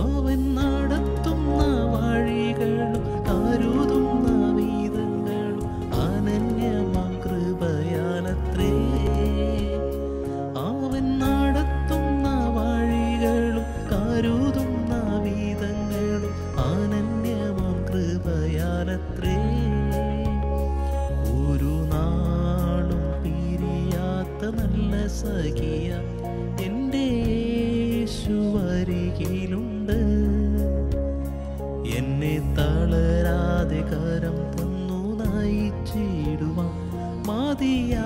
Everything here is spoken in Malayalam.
അവൻ നടത്തുന്ന വഴികളും കരുതുന്ന വീതങ്ങളും അനന്യമാം കൃപയാലത്രേ. അവൻ നടത്തുന്ന വഴികളും കരുതുന്ന വീതങ്ങളും അനന്യമാം കൃപയാലത്രേ. ഒരു നാളും പിരിയാത്ത നല്ല സഖിയ എന്നെ തളരാതെ കരം തന്നു നയിച്ചിടുവാൻ മതിയാ.